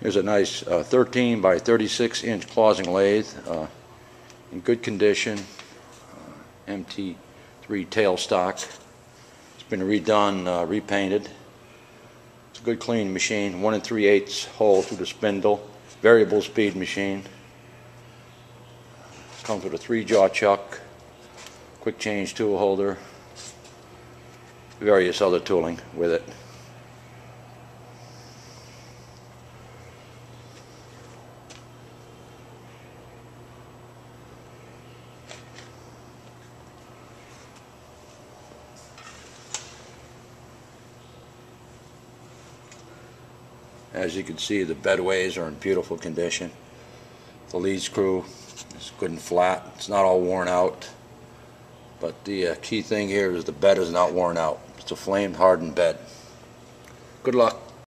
Here's a nice uh, 13 by 36 inch Clausing lathe uh, in good condition. Uh, MT3 tailstock. It's been redone, uh, repainted. It's a good clean machine. 1 and 3 eighths hole through the spindle. Variable speed machine. Comes with a three jaw chuck, quick change tool holder, various other tooling with it. As you can see, the bedways are in beautiful condition. The lead screw is good and flat. It's not all worn out. But the uh, key thing here is the bed is not worn out. It's a flame hardened bed. Good luck.